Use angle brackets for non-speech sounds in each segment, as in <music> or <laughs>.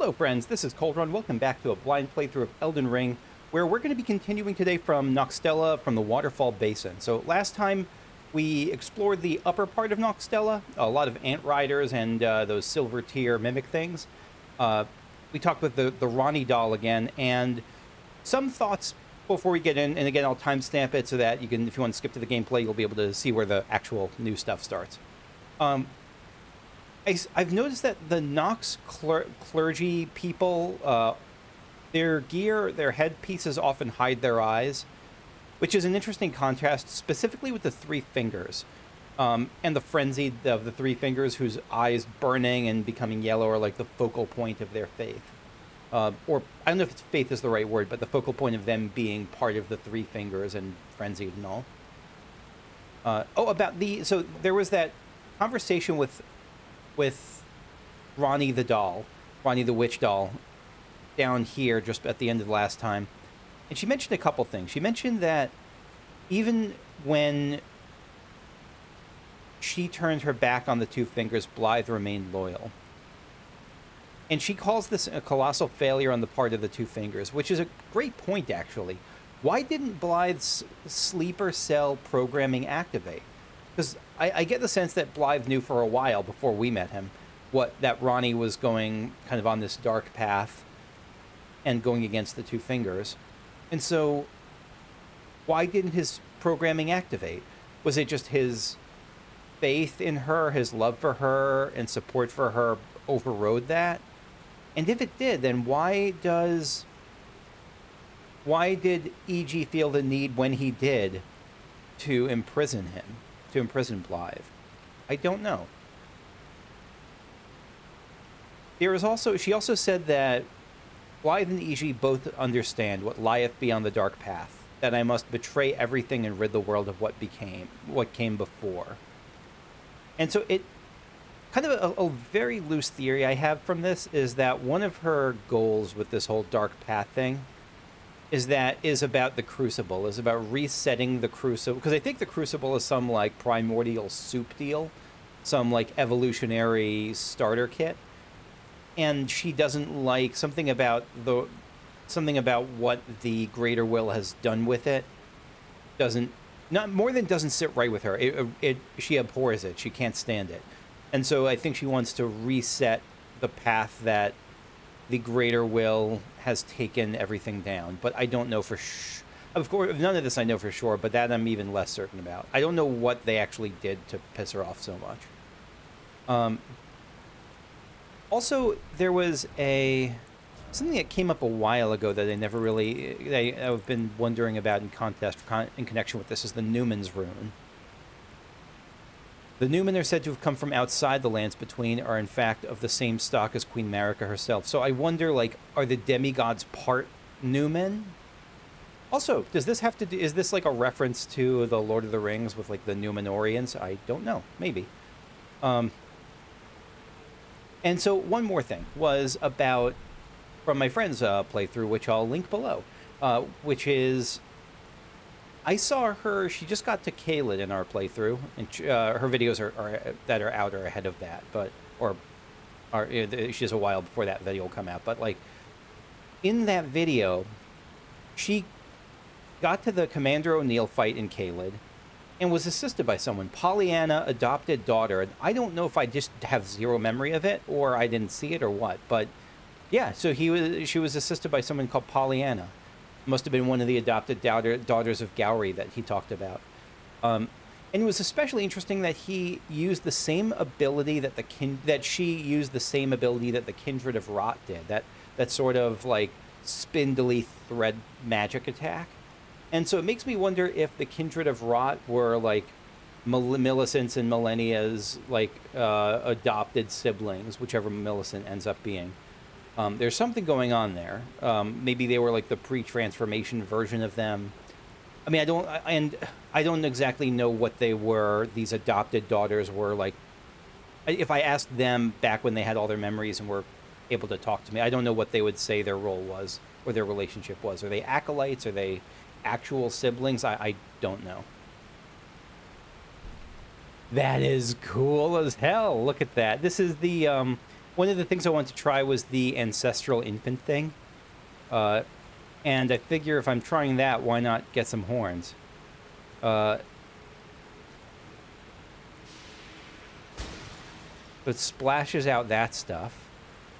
Hello friends, this is Coldrun. Welcome back to a blind playthrough of Elden Ring, where we're going to be continuing today from Nokstella from the Waterfall Basin. So last time we explored the upper part of Nokstella, a lot of ant riders and uh, those silver tear mimic things. Uh, we talked with the, the Ranni doll again, and some thoughts before we get in, and again I'll timestamp it so that you can, if you want to skip to the gameplay, you'll be able to see where the actual new stuff starts. Um, I, have noticed that the Nox cler clergy people, uh, their gear, their headpieces often hide their eyes, which is an interesting contrast, specifically with the three fingers. Um, and the frenzy of the three fingers, whose eyes burning and becoming yellow are like the focal point of their faith. Uh, or I don't know if it's faith is the right word, but the focal point of them being part of the three fingers and frenzied and all. Uh, oh, about the so there was that conversation with with Ranni the doll, Ranni the witch doll, down here just at the end of the last time. And she mentioned a couple things. She mentioned that even when she turned her back on the two fingers, Blaidd remained loyal. And she calls this a colossal failure on the part of the two fingers, which is a great point, actually. Why didn't Blaidd's sleeper cell programming activate? Because I, I, get the sense that Blaidd knew for a while before we met him what that Ranni was going kind of on this dark path and going against the two fingers. And so why didn't his programming activate? Was it just his faith in her, his love for her, and support for her overrode that? And if it did, then why does why did Iji feel the need when he did to imprison him? To imprison Blaidd? I don't know. There is also, she also said that Blaidd and Iji both understand what lieth beyond the dark path, that I must betray everything and rid the world of what became, what came before. And so it, kind of a, a, very loose theory I have from this is that one of her goals with this whole dark path thing is that is about the crucible is about resetting the crucible because i think the crucible is some like primordial soup deal some like evolutionary starter kit. And she doesn't like something about the something about what the greater will has done with it doesn't not more than doesn't sit right with her. It, uh, it she abhors it. She can't stand it. And so i think she wants to reset the path that the greater will has taken everything down, but I don't know for sure. Of course, none of this I know for sure, but that I'm even less certain about. I don't know what they actually did to piss her off so much. Um, also, there was a something that came up a while ago that I never really I, have been wondering about in contest in connection with this is the Numen's rune. The Numen are said to have come from outside the lands between, are in fact of the same stock as Queen Marika herself. So I wonder, like, are the demigods part Numen? Also, does this have to do, is this like a reference to the Lord of the Rings with like the Numenorians? I don't know, maybe. Um, and so one more thing was about, from my friend's uh, playthrough, which I'll link below, uh, which is I saw her. She just got to Caelid in our playthrough, and uh, her videos are, are, that are out are ahead of that, but or are she has a while before that video will come out. But like in that video, she got to the Commander O'Neill fight in Caelid and was assisted by someone, Pollyanna, adopted daughter. And I don't know if I just have zero memory of it or I didn't see it or what, but yeah. So he was. She was assisted by someone called Pollyanna must have been one of the adopted daughter, daughters of Gowry that he talked about. Um, and it was especially interesting that he used the same ability that the kin- that she used the same ability that the kindred of rot did. That that sort of like spindly thread magic attack. And so it makes me wonder if the kindred of rot were like Millicent's and Malenia's like uh, adopted siblings, whichever Millicent ends up being. Um, there's something going on there. Um, maybe they were like the pre-transformation version of them. I mean, I don't, and I don't exactly know what they were. These adopted daughters were like. If I asked them back when they had all their memories and were able to talk to me, I don't know what they would say their role was or their relationship was. Are they acolytes? Are they actual siblings? I, I don't know. That is cool as hell. Look at that. This is the um, one of the things I wanted to try was the ancestral infant thing. Uh, and I figure if I'm trying that, why not get some horns? Uh, it splashes out that stuff.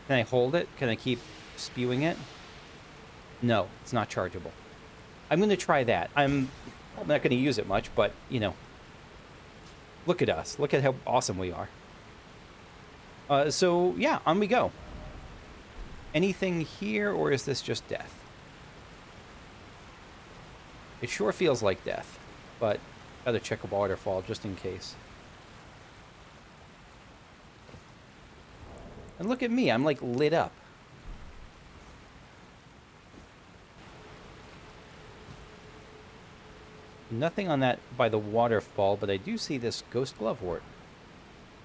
Can I hold it? Can I keep spewing it? No, it's not chargeable. I'm going to try that. I'm, I'm not going to use it much, but, you know, look at us. Look at how awesome we are. Uh, so, yeah, on we go. Anything here, or is this just death? It sure feels like death, but gotta check a waterfall just in case. And look at me, I'm like lit up. Nothing on that by the waterfall, but I do see this ghost glovewort.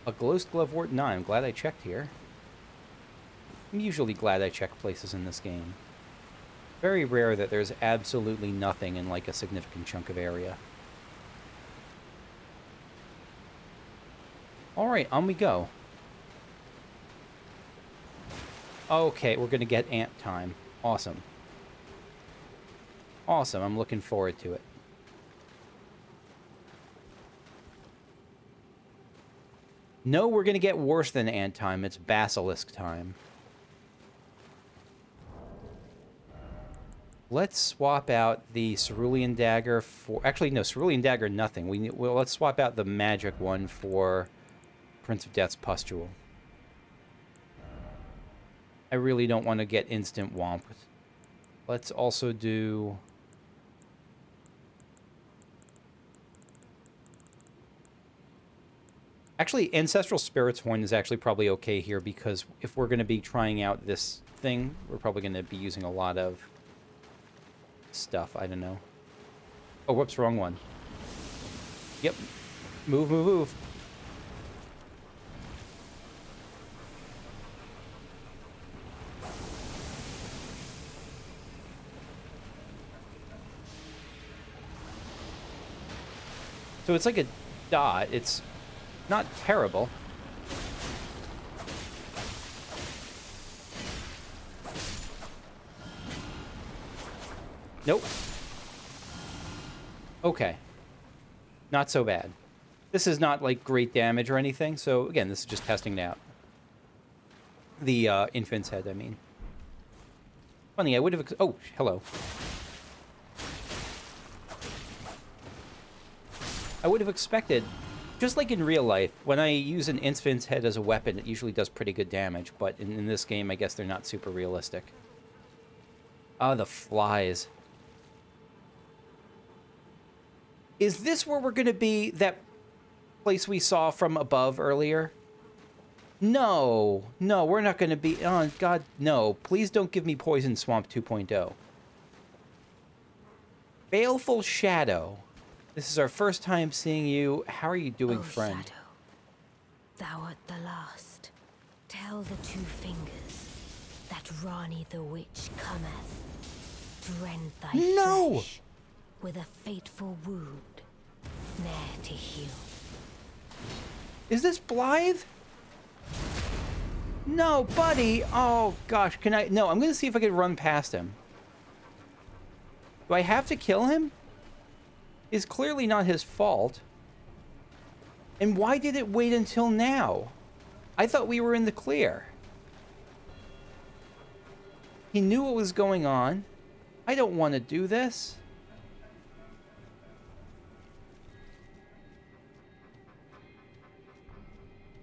A ghost glovewort 9. I'm glad I checked here. I'm usually glad I check places in this game. Very rare that there's absolutely nothing in like a significant chunk of area. Alright, on we go. Okay, we're to get ant time. Awesome. Awesome, I'm looking forward to it. No, we're going to get worse than ant time. It's basilisk time. Let's swap out the cerulean dagger for... Actually, no, cerulean dagger, nothing. We well, Let's swap out the magic one for Prince of Death's pustule. I really don't want to get instant womp. Let's also do... Actually, Ancestral Spirit's Horn is actually probably okay here because if we're going to be trying out this thing, we're probably going to be using a lot of stuff. I don't know. Oh, whoops, wrong one. Yep. Move, move, move. So it's like a dot. It's not terrible. Nope. Okay. Not so bad. This is not, like, great damage or anything, so, again, this is just testing it out. The, uh, infant's head, I mean. Funny, I would have... Oh, hello. I would have expected just like in real life, when I use an infant's head as a weapon, it usually does pretty good damage, but in, in this game, I guess they're not super realistic. Ah, oh, the flies. Is this where we're going to be, that place we saw from above earlier? No, no, we're not going to be, oh, God, no. Please don't give me Poison Swamp 2.0. Baleful Shadow. This is our first time seeing you. How are you doing, oh, friend? Shadow, thou art the last. Tell the two fingers that Ranni the witch cometh, rend thy no! flesh with a fateful wound, ne'er to heal. Is this Blaidd? No, buddy. Oh gosh, can I? No, I'm gonna see if I can run past him. Do I have to kill him? Is clearly not his fault. And why did it wait until now? I thought we were in the clear. He knew what was going on. I don't want to do this.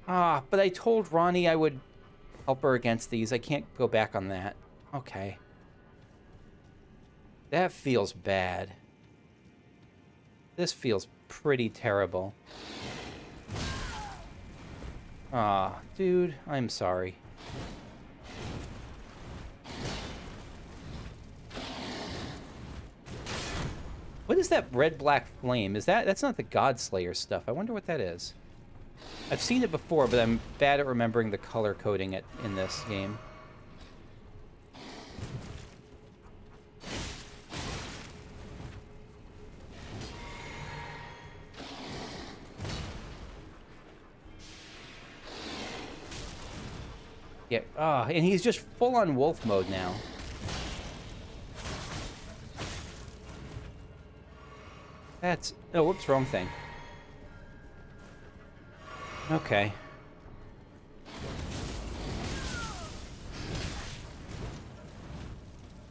Ah, but I told Ranni I would help her against these. I can't go back on that. Okay. That feels bad. This feels pretty terrible. Aw, dude, I'm sorry. What is that red-black flame? Is that... That's not the Godslayer stuff. I wonder what that is. I've seen it before, but I'm bad at remembering the color coding it in this game. Ah, and he's just full on wolf mode now. That's... Oh, whoops, wrong thing. Okay.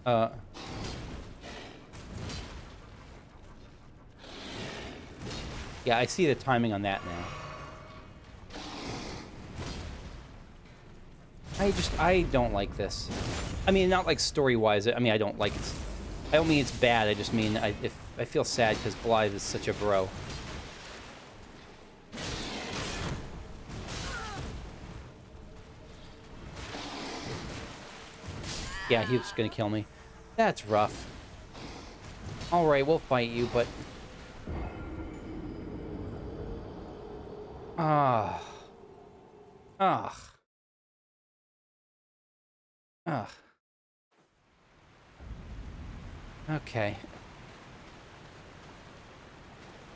Uh... Yeah, I see the timing on that now. I just, I don't like this. I mean, not like story-wise. I mean, I don't like it. I don't mean it's bad. I just mean I, if, I feel sad because Blaidd is such a bro. Yeah, he was gonna kill me. That's rough. Alright, we'll fight you, but Ah. Okay.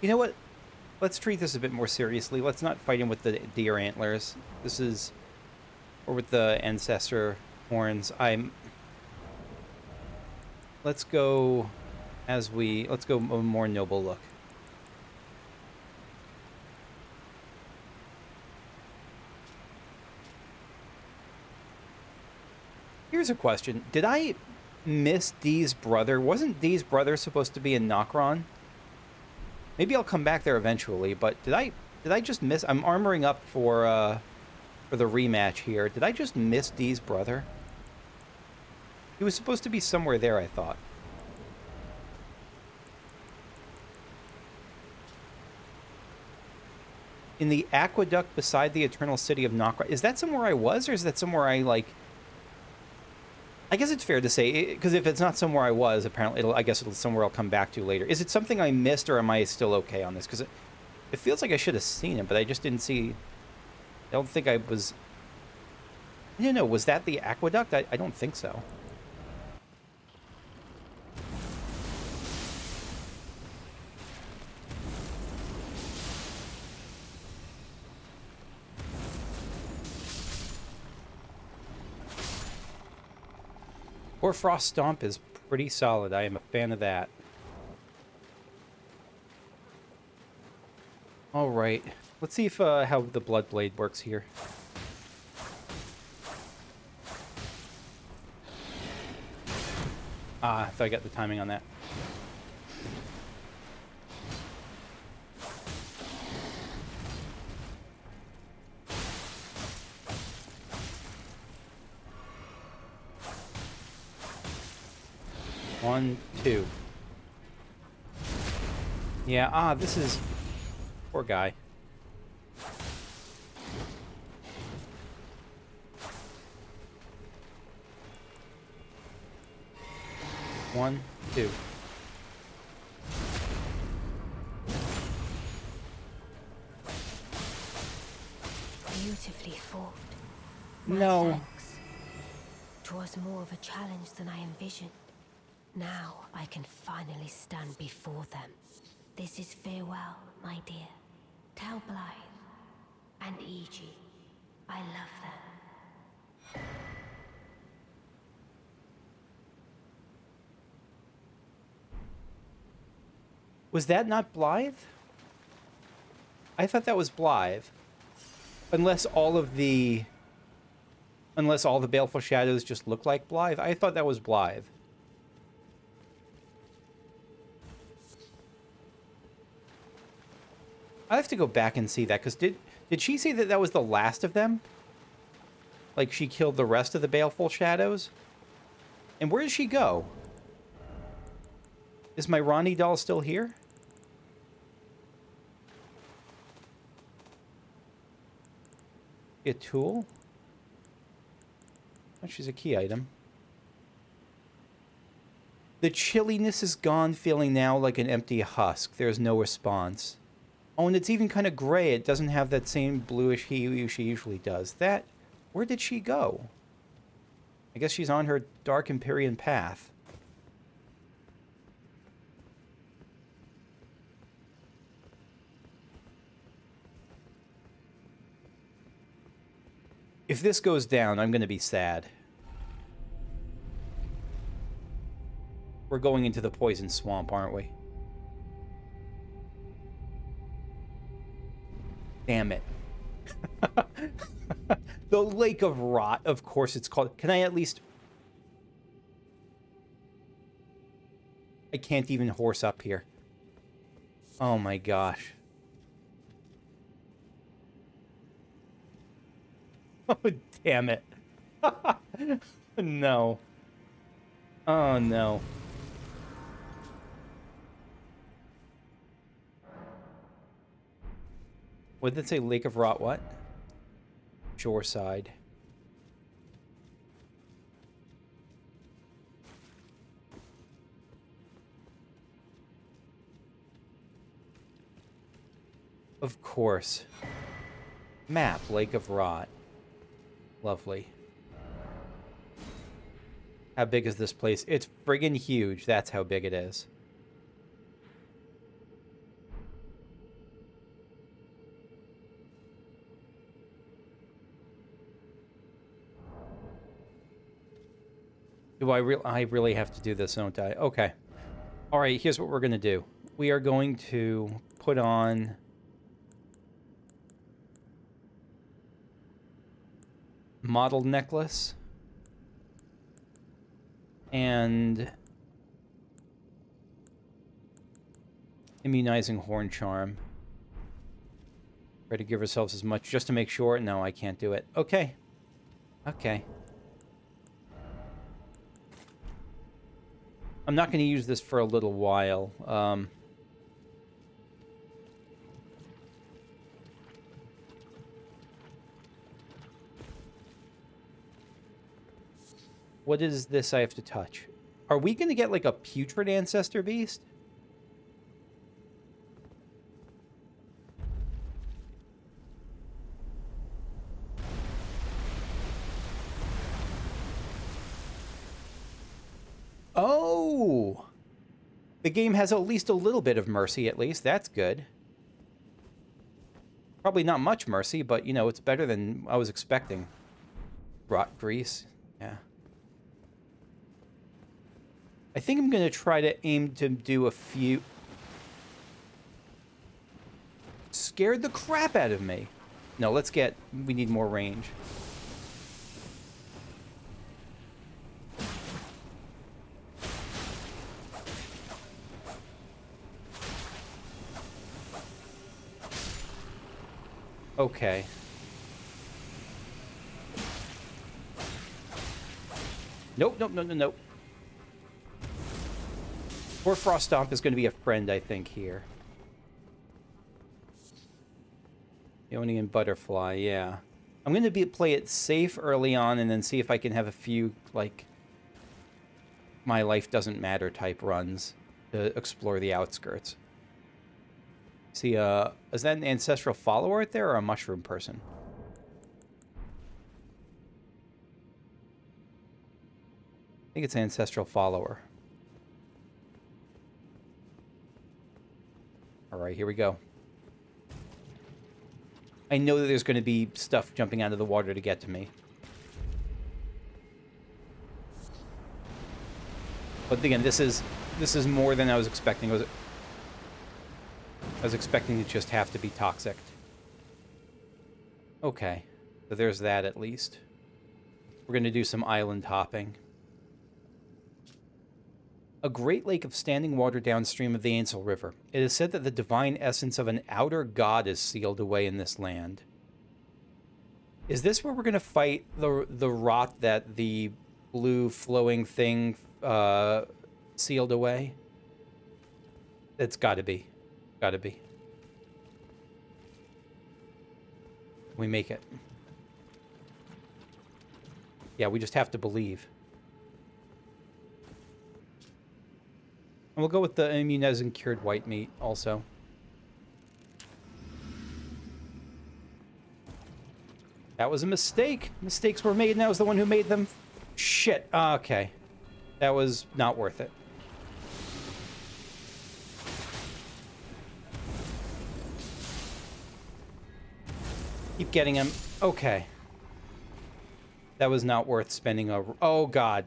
You know what? Let's treat this a bit more seriously. Let's not fight him with the deer antlers. This is... Or with the ancestor horns. I'm... Let's go as we... Let's go a more noble look. Here's a question. Did I miss D's brother? Wasn't D's brother supposed to be in Nokron? Maybe I'll come back there eventually, but did I did I just miss I'm armoring up for uh for the rematch here. Did I just miss D's brother? He was supposed to be somewhere there, I thought. In the aqueduct beside the Eternal City of Nokron. Is that somewhere I was, or is that somewhere I, like, I guess it's fair to say, because if it's not somewhere I was, apparently, I guess it'll somewhere I'll come back to later. Is it something I missed, or am I still okay on this? Because it, it feels like I should have seen it, but I just didn't see... I don't think I was... No, no, was that the aqueduct? I, I don't think so. Hoarfrost Stomp is pretty solid. I am a fan of that. All right. Let's see if uh, how the Blood Blade works here. Ah, if I got the timing on that. Yeah, ah, this is... Poor guy. One, two. Beautifully fought. My no. Twas more of a challenge than I envisioned. Now I can finally stand before them. This is farewell, my dear. Tell Blaidd and Iji I love them. Was that not Blaidd? I thought that was Blaidd. Unless all of the... Unless all the Baleful Shadows just look like Blaidd. I thought that was Blaidd. I have to go back and see that because did did she say that that was the last of them? Like she killed the rest of the baleful shadows? And where does she go? Is my Ranni doll still here? A tool? Oh, she's a key item. The chilliness is gone, feeling now like an empty husk. There's no response. Oh, and it's even kind of gray. It doesn't have that same bluish hue she usually does. That, where did she go? I guess she's on her Dark Empyrean path. If this goes down, I'm going to be sad. We're going into the poison swamp, aren't we? Damn it. <laughs> the Lake of Rot, of course it's called. Can I at least... I can't even horse up here. Oh my gosh. <laughs> Oh, damn it. <laughs> no. Oh, no. What did it say? Lake of Rot what? Shoreside. Of course. Map, Lake of Rot. Lovely. How big is this place? It's friggin' huge. That's how big it is. Do I really? I really have to do this, don't I? Okay. All right. Here's what we're gonna do. We are going to put on. Mottled necklace. And immunizing horn charm. Try to give ourselves as much just to make sure. No, I can't do it. Okay. Okay. I'm not going to use this for a little while. Um, what is this I have to touch? Are we going to get like a putrid ancestor beast? Oh! The game has at least a little bit of mercy, at least. That's good. Probably not much mercy, but, you know, it's better than I was expecting. Rot grease. Yeah. I think I'm going to try to aim to do a few... Scared the crap out of me. No, let's get... We need more range. Okay. Nope, nope, no, no, nope. Hoarfrost Stomp is going to be a friend, I think, here. Aeonian Butterfly, yeah. I'm going to be play it safe early on and then see if I can have a few, like, my life doesn't matter type runs to explore the outskirts. See, uh, is that an ancestral follower right there or a mushroom person? I think it's ancestral follower. All right, here we go. I know that there's going to be stuff jumping out of the water to get to me. But again, this is this is more than I was expecting. Was I was expecting to just have to be toxic. Okay, so there's that at least. We're going to do some island hopping. A great lake of standing water downstream of the Ainsel River. It is said that the divine essence of an outer god is sealed away in this land. Is this where we're going to fight the the rot that the blue flowing thing uh, sealed away? It's got to be. Gotta be. We make it. Yeah, we just have to believe. And we'll go with the immunizing cured white meat also. That was a mistake. Mistakes were made and I was the one who made them. Shit. Ah, okay. That was not worth it. Keep getting him. Okay. That was not worth spending a... Oh, God.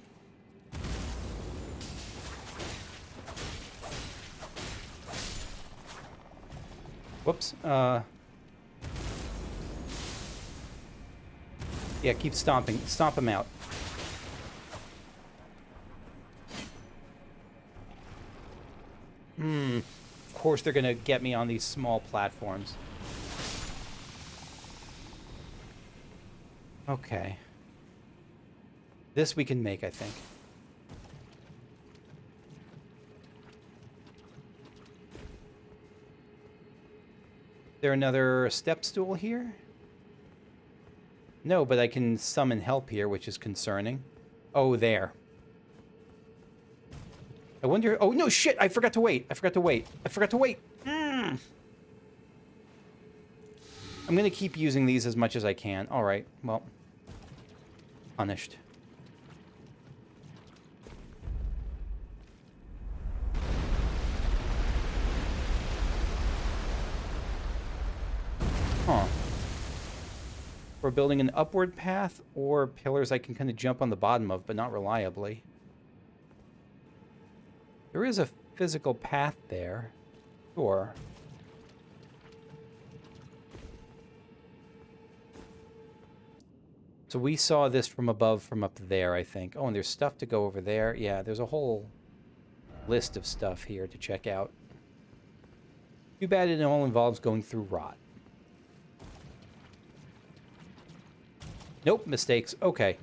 Whoops. Uh... Yeah, keep stomping. Stomp him out. Hmm. Of course they're going to get me on these small platforms. Okay. This we can make, I think. There another step stool here? No, but I can summon help here, which is concerning. Oh, there. I wonder... Oh, no, shit! I forgot to wait. I forgot to wait. I forgot to wait. Mm. I'm going to keep using these as much as I can. All right, well... Punished. Huh. We're building an upward path or pillars I can kind of jump on the bottom of, but not reliably. There is a physical path there. Sure. So we saw this from above from up there, I think. Oh, and there's stuff to go over there. Yeah, there's a whole list of stuff here to check out. Too bad it all involves going through rot. Nope, mistakes. Okay.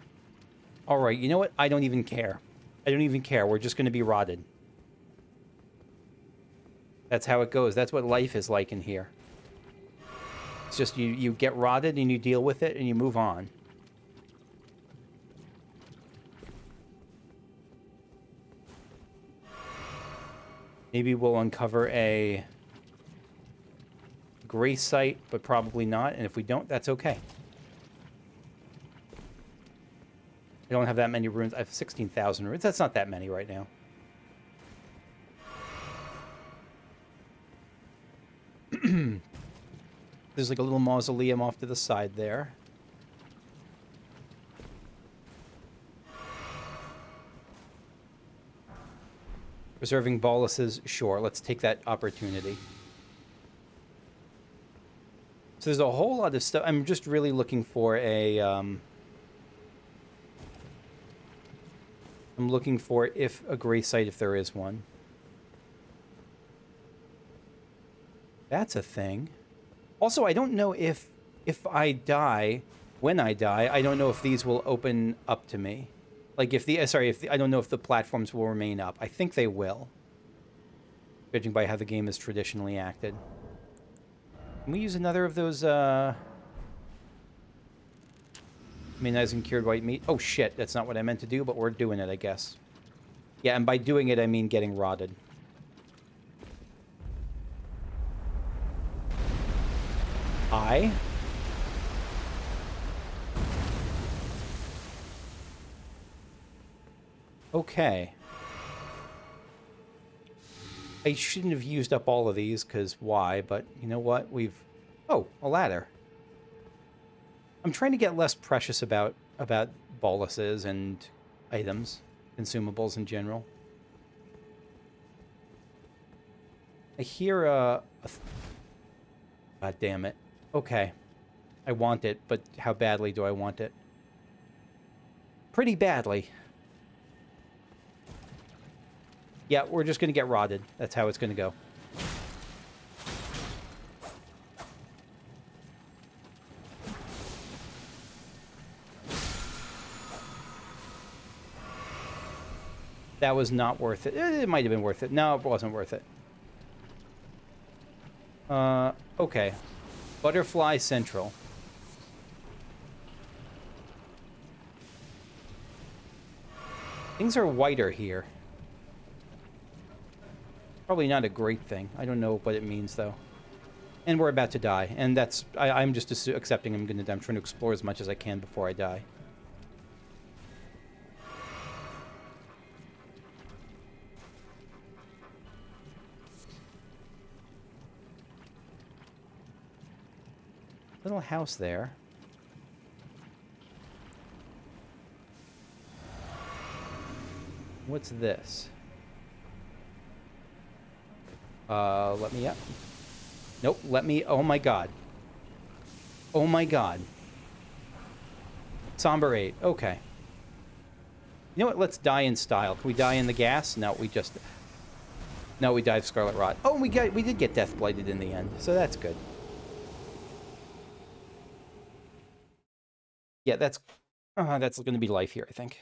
All right, you know what? I don't even care. I don't even care. We're just going to be rotted. That's how it goes. That's what life is like in here. It's just you, you get rotted and you deal with it and you move on. Maybe we'll uncover a grace site, but probably not. And if we don't, that's okay. I don't have that many runes. I have 16,000 runes. That's not that many right now. <clears throat> There's like a little mausoleum off to the side there. Preserving Boluses Sure, let's take that opportunity. So there's a whole lot of stuff. I'm just really looking for a... Um, I'm looking for if a grace site, if there is one. That's a thing. Also, I don't know if if I die, when I die, I don't know if these will open up to me. Like if the, uh, sorry, if the, I don't know if the platforms will remain up. I think they will. Judging by how the game is traditionally acted. Can we use another of those, uh... Immunizing cured white meat? Oh shit, that's not what I meant to do, but we're doing it, I guess. Yeah, and by doing it, I mean getting rotted. I? Okay. I shouldn't have used up all of these, because why? But you know what? We've... Oh, a ladder. I'm trying to get less precious about about boluses and items, consumables in general. I hear a, a God damn it. Okay. I want it, but how badly do I want it? Pretty badly. Yeah, we're just going to get rotted. That's how it's going to go. That was not worth it. Eh, it might have been worth it. No, it wasn't worth it. Uh, okay. Butterfly Central. Things are whiter here. Probably not a great thing. I don't know what it means, though. And we're about to die, and that's... I, am just accepting I'm gonna die. I'm trying to explore as much as I can before I die. Little house there. What's this? Uh, let me up. Nope, let me... Oh my god. Oh my god. Somber 8. Okay. You know what? Let's die in style. Can we die in the gas? No, we just... No, we died Scarlet Rot. Oh, we got we did get Death Blighted in the end, so that's good. Yeah, that's uh, that's going to be life here, I think.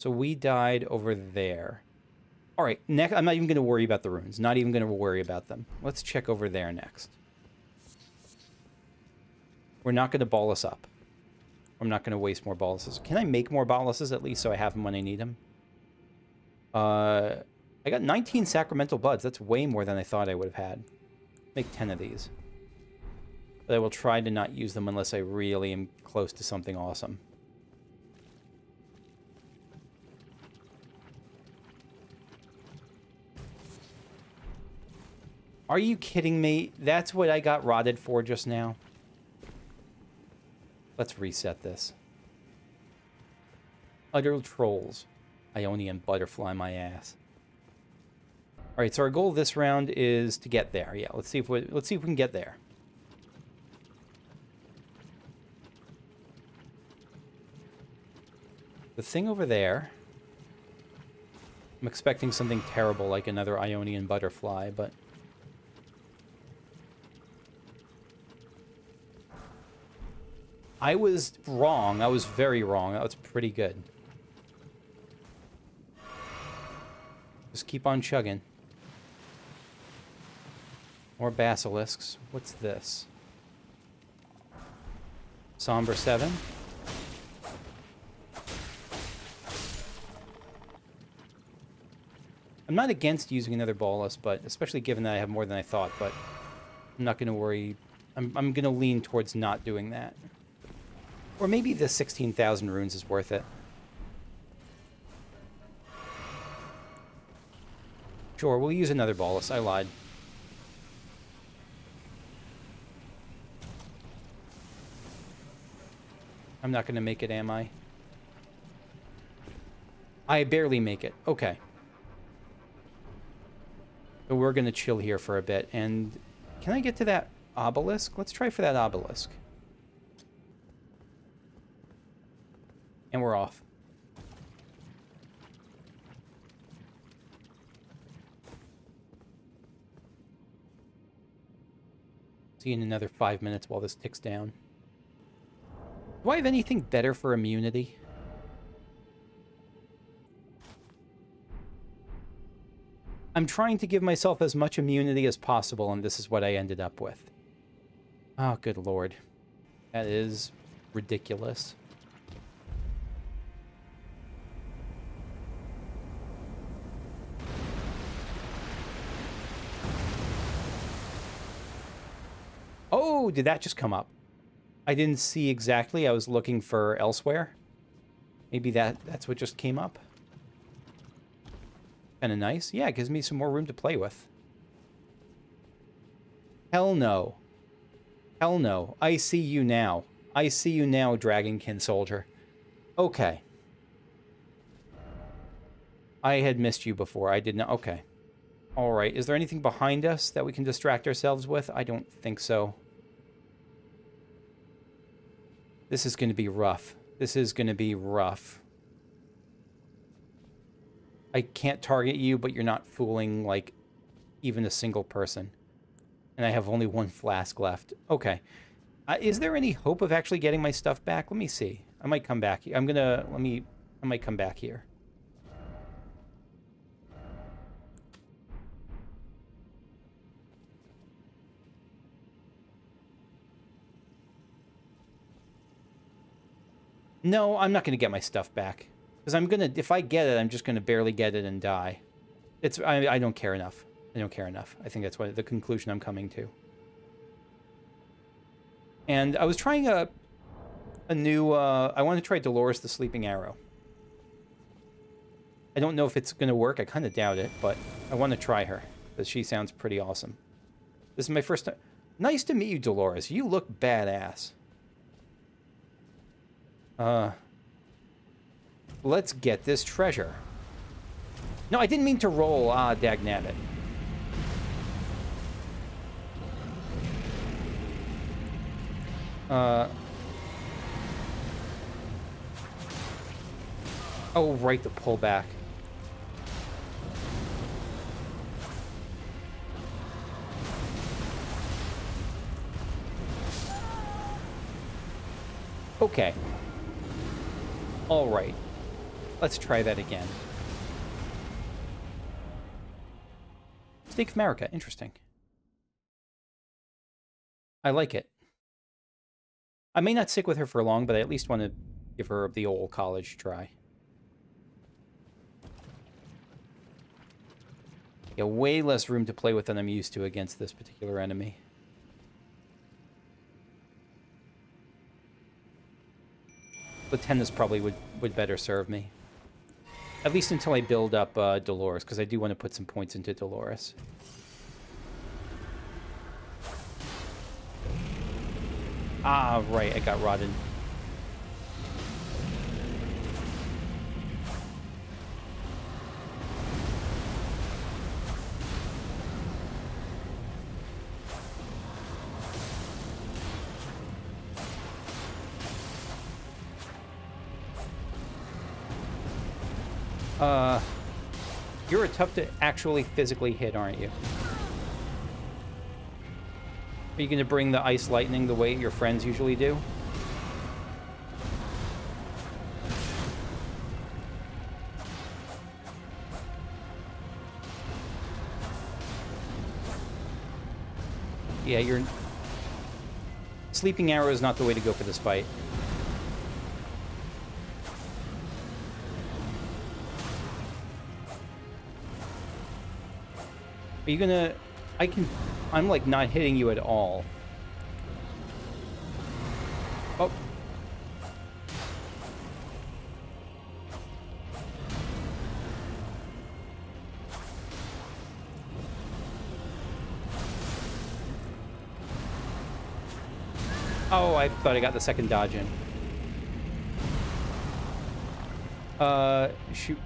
So we died over there. All right, next, I'm not even going to worry about the runes. Not even going to worry about them. Let's check over there next. We're not going to ball us up. I'm not going to waste more boluses. Can I make more boluses at least so I have them when I need them? Uh, I got 19 sacramental buds. That's way more than I thought I would have had. Make 10 of these. But I will try to not use them unless I really am close to something awesome. Are you kidding me? That's what I got rotted for just now? Let's reset this. Utter trolls. Aeonian butterfly my ass. All right, so our goal this round is to get there. Yeah, let's see if we let's see if we can get there. The thing over there. I'm expecting something terrible like another Aeonian butterfly, but I was wrong. I was very wrong. That was pretty good. Just keep on chugging. More basilisks. What's this? Somber 7. I'm not against using another bolus, but especially given that I have more than I thought, but I'm not going to worry. I'm, I'm going to lean towards not doing that. Or maybe the 16,000 runes is worth it. Sure, we'll use another bolus. I lied. I'm not going to make it, am I? I barely make it. Okay. So we're going to chill here for a bit. And can I get to that obelisk? Let's try for that obelisk. And we're off. See you in another five minutes while this ticks down. Do I have anything better for immunity? I'm trying to give myself as much immunity as possible, and this is what I ended up with. Oh, good lord. That is ridiculous. Did that just come up? I didn't see exactly. I was looking for elsewhere. Maybe that that's what just came up. Kind of nice. Yeah, it gives me some more room to play with. Hell no. Hell no. I see you now. I see you now, Dragonkin Soldier. Okay. I had missed you before. I did not. Okay. All right. Is there anything behind us that we can distract ourselves with? I don't think so. This is going to be rough. This is going to be rough. I can't target you, but you're not fooling, like, even a single person. And I have only one flask left. Okay. Uh, is there any hope of actually getting my stuff back? Let me see. I might come back. I'm going to... Let me... I might come back here. No, I'm not going to get my stuff back. Because I'm going to, if I get it, I'm just going to barely get it and die. It's, I, I don't care enough. I don't care enough. I think that's what the conclusion I'm coming to. And I was trying a, a new, uh, I want to try Dolores the Sleeping Arrow. I don't know if it's going to work. I kind of doubt it, but I want to try her. Because she sounds pretty awesome. This is my first time. Nice to meet you, Dolores. You look badass. Uh, let's get this treasure. No, I didn't mean to roll. Ah, dagnabbit. Uh... Oh, right, the pullback. Okay. All right. Let's try that again. Stake of Marika. Interesting. I like it. I may not stick with her for long, but I at least want to give her the old college try. Yeah, way less room to play with than I'm used to against this particular enemy. Lieutenants probably would, would better serve me. At least until I build up uh, Dolores, because I do want to put some points into Dolores. Ah, right, I got rotted. Tough to actually physically hit, aren't you? Are you going to bring the ice lightning the way your friends usually do? Yeah, you're... Sleeping Arrow is not the way to go for this fight. Are you gonna... I can... I'm, like, not hitting you at all. Oh. Oh, I thought I got the second dodge in. Uh, shoot.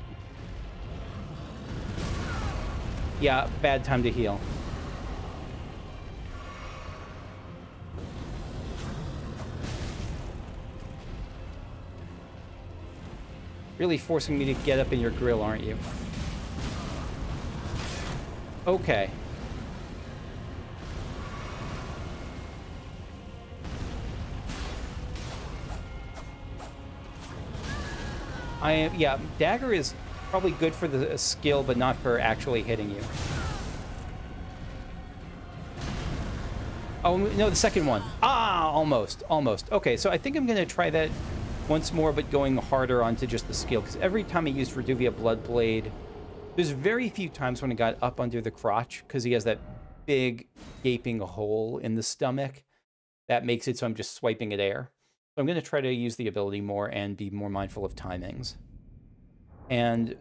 Yeah, bad time to heal. Really forcing me to get up in your grill, aren't you? Okay. I am, yeah, dagger is probably good for the skill, but not for actually hitting you. Oh, no, the second one. Ah, almost, almost. Okay, so I think I'm going to try that once more, but going harder onto just the skill. Because every time I used Reduvia Bloodblade, there's very few times when it got up under the crotch, because he has that big gaping hole in the stomach. That makes it so I'm just swiping at air. So I'm going to try to use the ability more and be more mindful of timings. And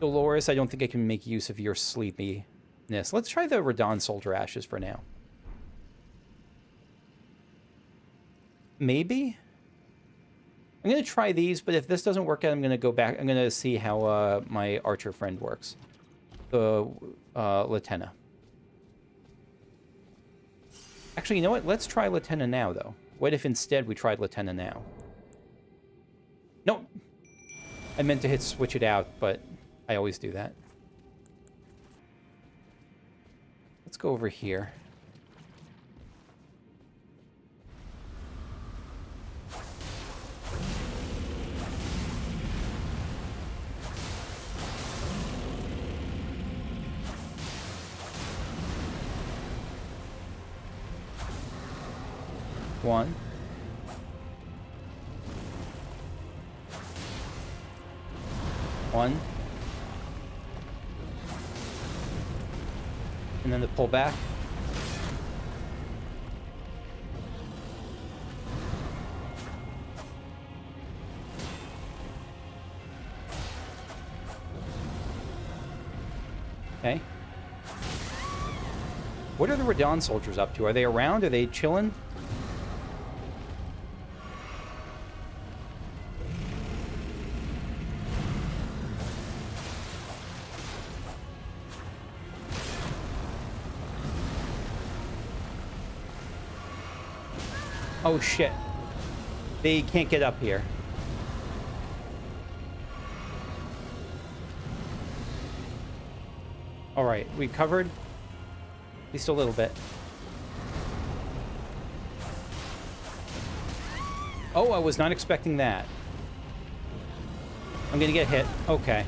Dolores, I don't think I can make use of your sleepiness. Let's try the Radahn Soldier Ashes for now. Maybe? I'm going to try these, but if this doesn't work out, I'm going to go back. I'm going to see how uh, my archer friend works. The uh, Latenna. Actually, you know what? Let's try Latenna now, though. What if instead we tried Latenna now? Nope. I meant to hit switch it out, but I always do that. Let's go over here. One. One. And then the pull back. Okay. What are the Radahn soldiers up to? Are they around? Are they chilling? Oh, shit. They can't get up here. All right, we covered at least a little bit. Oh, I was not expecting that. I'm gonna get hit. Okay.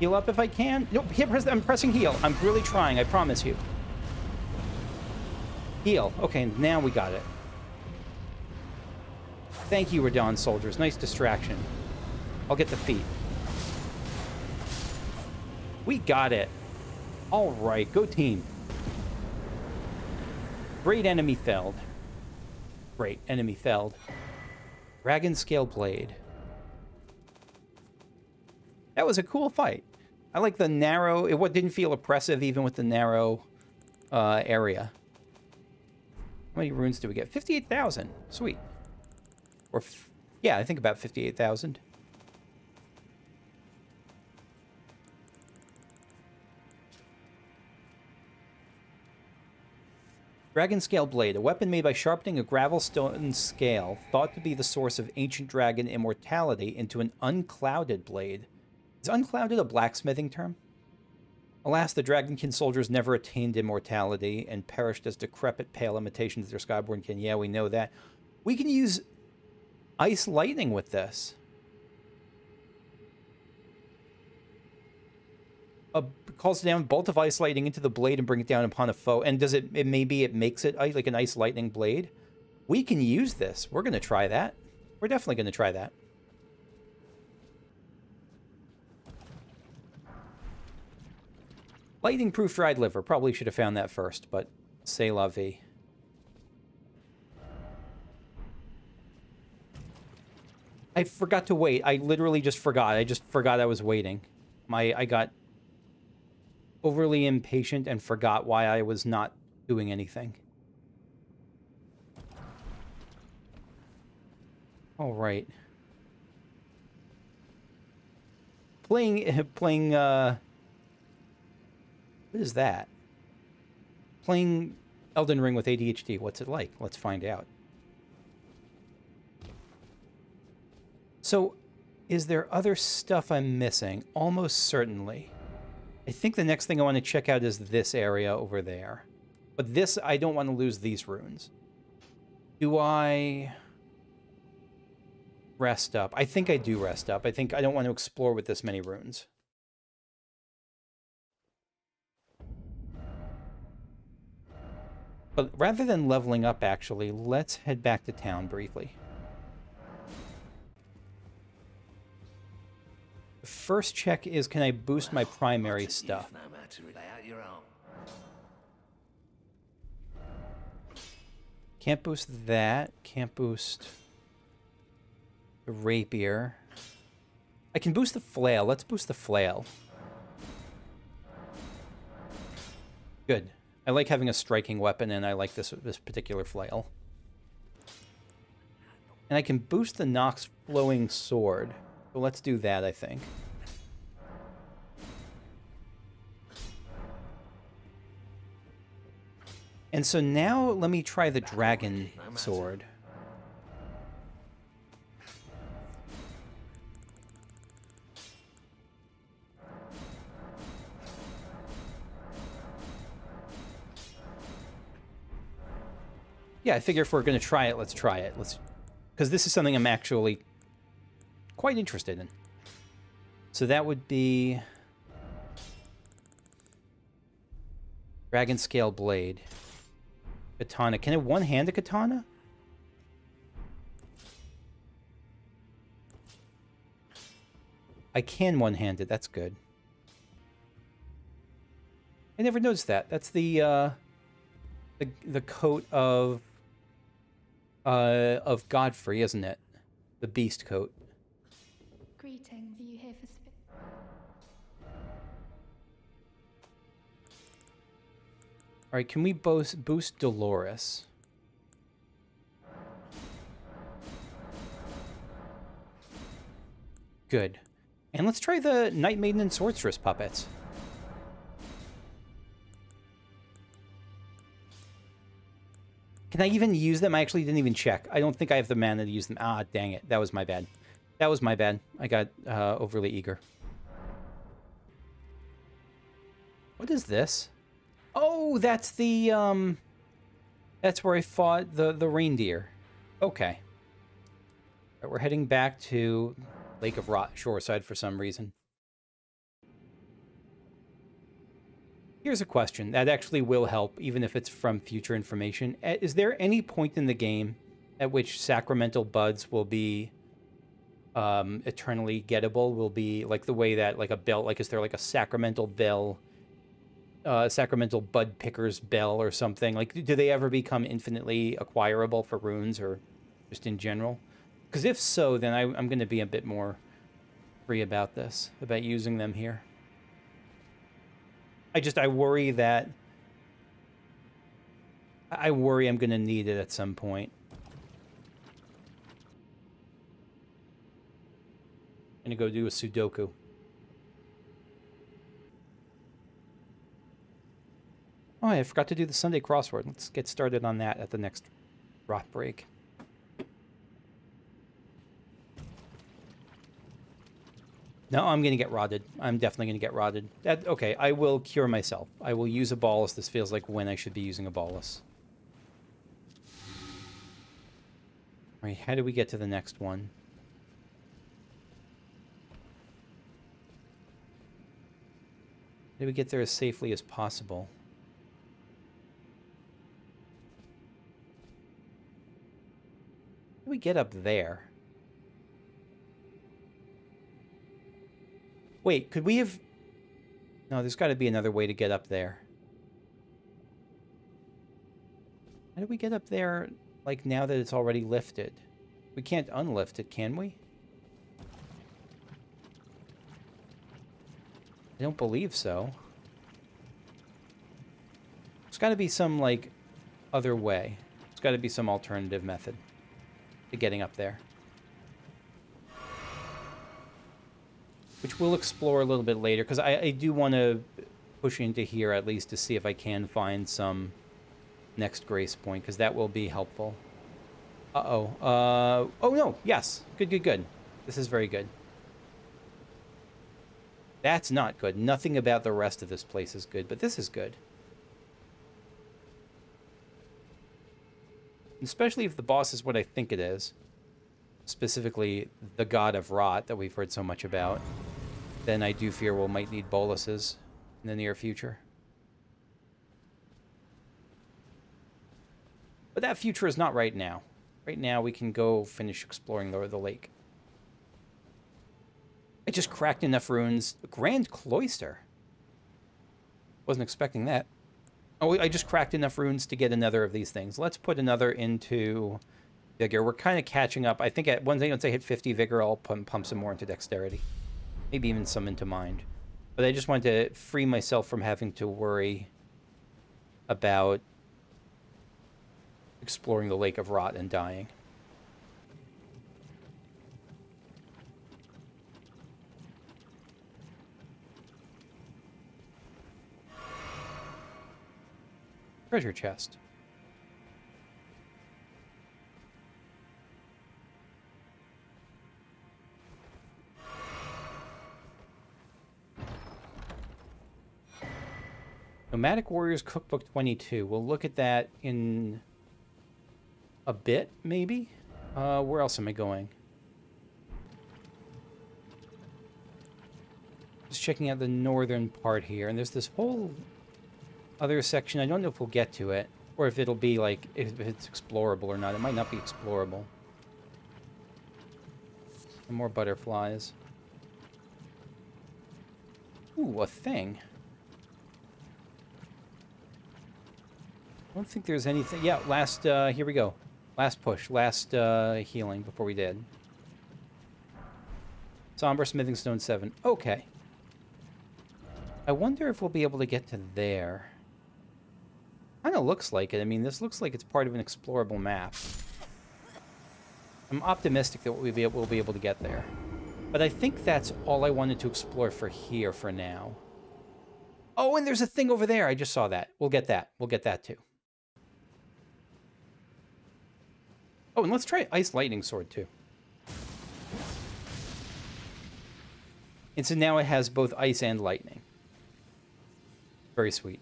Heal up if I can. Nope, I'm pressing heal. I'm really trying, I promise you. Heal. Okay, now we got it. Thank you, Radahn soldiers. Nice distraction. I'll get the feet. We got it. All right, go team. Great enemy felled. Great enemy felled. Dragon Scale Blade. That was a cool fight. I like the narrow, it what didn't feel oppressive even with the narrow uh, area. How many runes do we get? 58,000. Sweet. Or, yeah, I think about 58,000. Dragon Scale Blade, a weapon made by sharpening a gravel stone scale, thought to be the source of ancient dragon immortality into an unclouded blade. Is unclouded a blacksmithing term? Alas, the Dragonkin soldiers never attained immortality and perished as decrepit, pale imitations of their Skyborn kin. Yeah, we know that. We can use ice lightning with this. a calls down bolt of ice lightning into the blade and bring it down upon a foe. And does it, it maybe it makes it like an ice lightning blade? We can use this. We're going to try that. We're definitely going to try that. Lightning proof dried liver. Probably should have found that first, but say la vie. I forgot to wait. I literally just forgot. I just forgot I was waiting. My I got overly impatient and forgot why I was not doing anything. All right. Playing, <laughs> playing, uh, what is that? Playing Elden Ring with ADHD. What's it like? Let's find out. So, is there other stuff I'm missing? Almost certainly. I think the next thing I want to check out is this area over there. But this, I don't want to lose these runes. Do I rest up? I think I do rest up. I think I don't want to explore with this many runes. But rather than leveling up, actually, let's head back to town briefly. First check is can I boost my primary stuff? Can't boost that. Can't boost the rapier. I can boost the flail. Let's boost the flail. Good. I like having a striking weapon, and I like this this particular flail. And I can boost the Nox flowing sword. So let's do that, I think. And so now let me try the dragon sword. Yeah, I figure if we're going to try it, let's try it. Let's, Because this is something I'm actually quite interested in. So that would be... Dragon Scale Blade. Katana. Can it one-hand a katana? I can one-hand it. That's good. I never noticed that. That's the, uh... The, the coat of... Uh, of Godfrey, isn't it? The beast coat. Greetings. Are you here for All right, can we boost boost Dolores? Good. And let's try the Night Maiden and Swordstress puppets. Can I even use them? I actually didn't even check. I don't think I have the mana to use them. Ah, dang it. That was my bad. That was my bad. I got uh, overly eager. What is this? Oh, that's the, um... That's where I fought the, the reindeer. Okay. Right, we're heading back to Lake of Rot Shoreside for some reason. Here's a question that actually will help, even if it's from future information. Is there any point in the game at which sacramental buds will be um, eternally gettable? Will be like the way that like a bell, like is there like a sacramental bell, uh, sacramental bud picker's bell or something? Like, do they ever become infinitely acquirable for runes or just in general? Because if so, then I, I'm going to be a bit more free about this, about using them here. I just, I worry that, I worry I'm going to need it at some point. I'm going to go do a Sudoku. Oh, I forgot to do the Sunday crossword. Let's get started on that at the next rot break. No, I'm going to get rotted. I'm definitely going to get rotted. That, okay, I will cure myself. I will use a bolus. This feels like when I should be using a bolus. All right, how do we get to the next one? How do we get there as safely as possible? How do we get up there? Wait, could we have... No, there's got to be another way to get up there. How do we get up there, like, now that it's already lifted? We can't unlift it, can we? I don't believe so. There's got to be some, like, other way. There's got to be some alternative method to getting up there. Which we'll explore a little bit later, because I, I do want to push into here at least to see if I can find some next grace point, because that will be helpful. Uh-oh. Uh, oh, no. Yes. Good, good, good. This is very good. That's not good. Nothing about the rest of this place is good, but this is good. Especially if the boss is what I think it is. Specifically, the god of rot that we've heard so much about then I do fear we'll might need boluses in the near future. But that future is not right now. Right now, we can go finish exploring the, the lake. I just cracked enough runes. Grand Cloister. Wasn't expecting that. Oh, I just cracked enough runes to get another of these things. Let's put another into Vigor. We're kind of catching up. I think at once I hit 50 Vigor, I'll pump, pump some more into Dexterity maybe even some into mind. But I just wanted to free myself from having to worry about exploring the Lake of Rot and dying. Treasure chest. Nomadic Warriors Cookbook 22. We'll look at that in a bit, maybe? Uh, where else am I going? Just checking out the northern part here, and there's this whole other section. I don't know if we'll get to it, or if it'll be, like, if it's explorable or not. It might not be explorable. Some more butterflies. Ooh, a thing. Don't think there's anything. Yeah, last, uh, here we go. Last push, last uh, healing before we did. Somber Smithing Stone 7. Okay. I wonder if we'll be able to get to there. Kind of looks like it. I mean, this looks like it's part of an explorable map. I'm optimistic that we'll be, we'll be able to get there. But I think that's all I wanted to explore for here for now. Oh, and there's a thing over there. I just saw that. We'll get that. We'll get that too. Oh, and let's try Ice Lightning Sword, too. And so now it has both ice and lightning. Very sweet.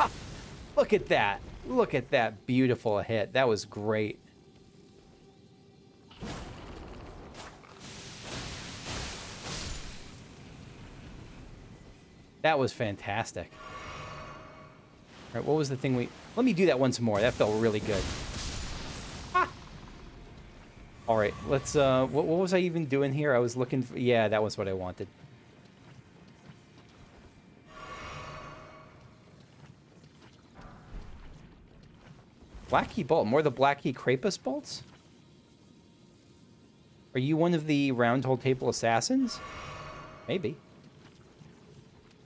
Ah, look at that. Look at that beautiful hit. That was great. That was fantastic. All right, what was the thing we... Let me do that once more. That felt really good. Ah! All right, let's... Uh, what, what was I even doing here? I was looking for... Yeah, that was what I wanted. Black Key Bolt. More the Black Key Krapus bolts? Are you one of the Round Hole Table Assassins? Maybe.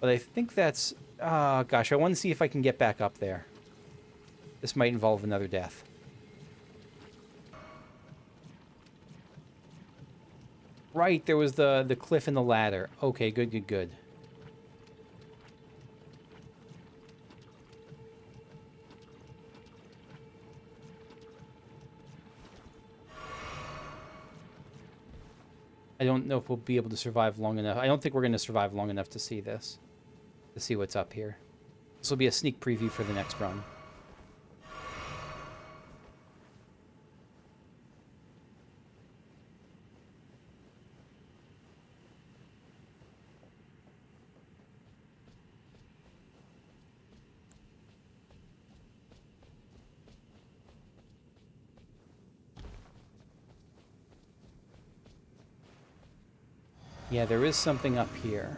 But I think that's... Oh, gosh, I want to see if I can get back up there. This might involve another death. Right, there was the, the cliff and the ladder. Okay, good, good, good. I don't know if we'll be able to survive long enough. I don't think we're going to survive long enough to see this see what's up here. This will be a sneak preview for the next run. Yeah, there is something up here.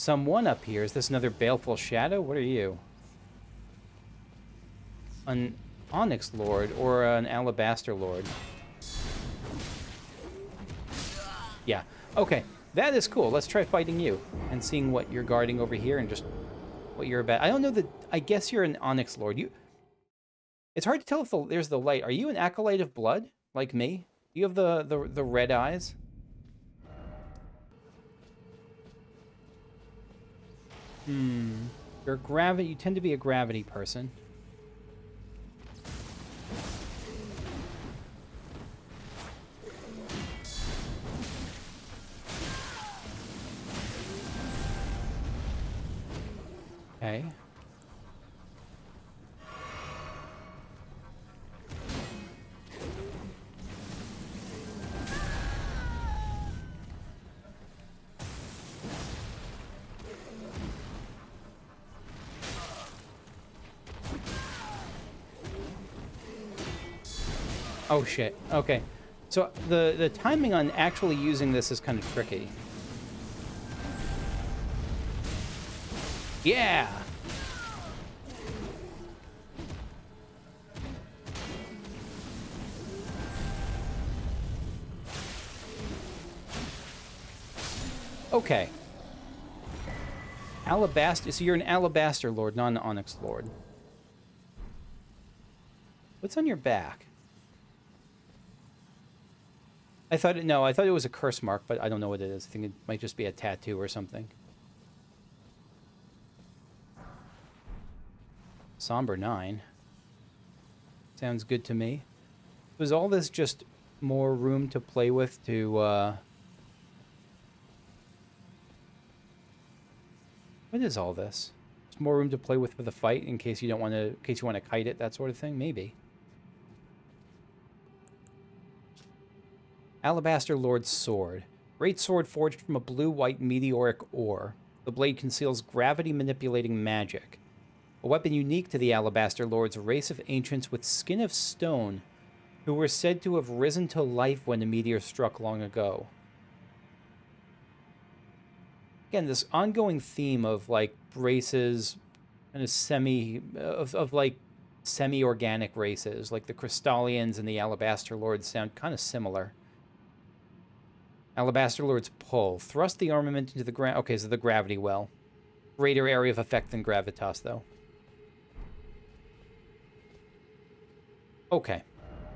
Someone up here. Is this another Baleful Shadow? What are you? An Onyx Lord or an Alabaster Lord? Yeah. Okay. That is cool. Let's try fighting you and seeing what you're guarding over here and just what you're about. I don't know that... I guess you're an Onyx Lord. You... It's hard to tell if the, there's the light. Are you an Acolyte of Blood, like me? Do you have the, the, the red eyes? Hmm. You're gravity. You tend to be a gravity person. Oh shit. Okay. So the the timing on actually using this is kind of tricky. Yeah. Okay. Alabaster. So you're an Alabaster Lord, not an Onyx Lord. What's on your back? I thought it, no, I thought it was a curse mark, but I don't know what it is. I think it might just be a tattoo or something. Somber 9. Sounds good to me. Was all this just more room to play with to, uh... What is all this? Just more room to play with for the fight in case you don't want to, in case you want to kite it, that sort of thing? Maybe. Alabaster Lord's Sword. Great sword forged from a blue-white meteoric ore. The blade conceals gravity-manipulating magic. A weapon unique to the Alabaster Lord's race of ancients with skin of stone, who were said to have risen to life when a meteor struck long ago. Again, this ongoing theme of like races, kind of semi, uh, of, of like semi-organic races, like the Crystallians and the Alabaster Lords sound kind of similar. Alabaster Lord's Pull. Thrust the armament into the ground. Okay, so the gravity well. Greater area of effect than Gravitas, though. Okay.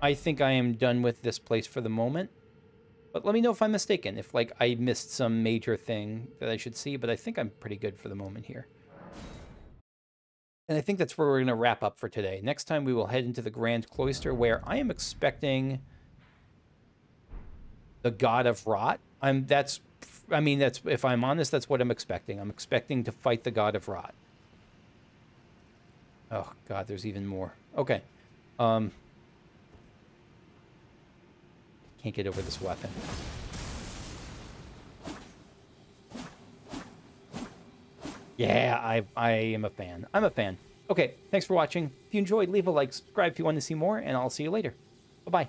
I think I am done with this place for the moment. But let me know if I'm mistaken, if like I missed some major thing that I should see, but I think I'm pretty good for the moment here. And I think that's where we're going to wrap up for today. Next time we will head into the Grand Cloister where I am expecting the God of Rot. I'm that's I mean that's if I'm honest that's what I'm expecting. I'm expecting to fight the God of Rot. Oh god, there's even more. Okay. Um can't get over this weapon. Yeah, I, I am a fan. I'm a fan. Okay, thanks for watching. If you enjoyed, leave a like, subscribe if you want to see more, and I'll see you later. Bye-bye.